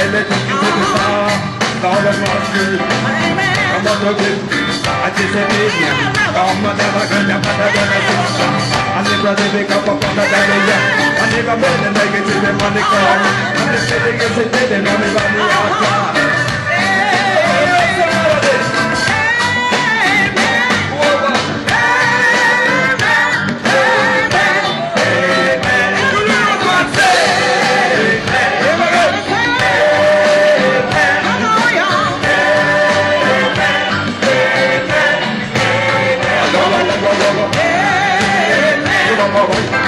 Belle tout qui se défend Dans le notre grip I just said it yeah Come on never gonna Never gonna stop I never live up up on the day yeah I never made a negative money call I'm just saying it's a dead Come on,